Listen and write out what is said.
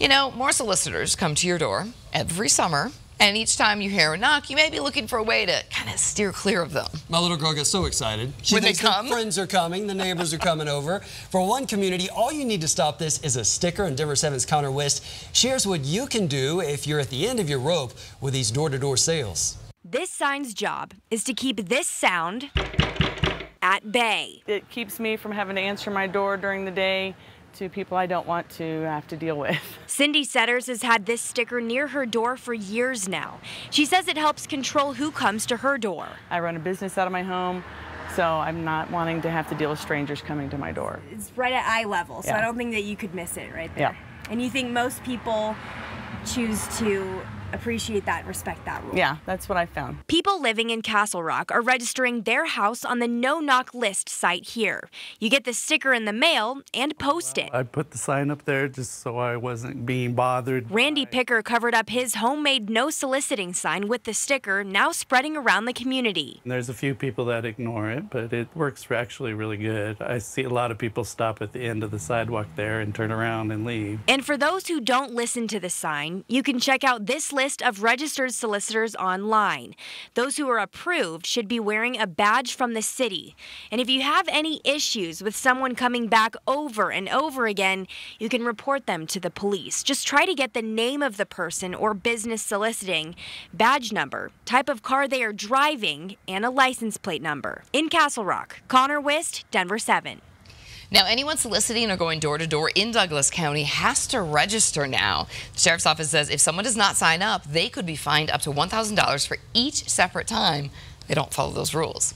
You know, more solicitors come to your door every summer. And each time you hear a knock, you may be looking for a way to kind of steer clear of them. My little girl gets so excited. She when thinks they come? the friends are coming, the neighbors are coming over. For one community, all you need to stop this is a sticker, and Denver 7's Connor West shares what you can do if you're at the end of your rope with these door-to-door -door sales. This sign's job is to keep this sound at bay. It keeps me from having to answer my door during the day to people I don't want to have to deal with. Cindy Setters has had this sticker near her door for years now. She says it helps control who comes to her door. I run a business out of my home, so I'm not wanting to have to deal with strangers coming to my door. It's right at eye level, so Yeah. I don't think that you could miss it right there. Yeah. And you think most people choose to appreciate that, and respect that rule. Yeah, that's what I found. People living in Castle Rock are registering their house on the no knock list site here. You get the sticker in the mail and post it. I put the sign up there just so I wasn't being bothered. Randy Picker covered up his homemade no soliciting sign with the sticker now spreading around the community. There's a few people that ignore it, but it works actually really good. I see a lot of people stop at the end of the sidewalk there and turn around and leave. And for those who don't listen to the sign, you can check out this list of registered solicitors online. Those who are approved should be wearing a badge from the city. And if you have any issues with someone coming back over and over again, you can report them to the police. Just try to get the name of the person or business soliciting, badge number, type of car they are driving, and a license plate number. In Castle Rock, Connor Wist, Denver 7. Now, anyone soliciting or going door to door in Douglas County has to register now. The sheriff's office says if someone does not sign up, they could be fined up to $1,000 for each separate time they don't follow those rules.